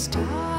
next time.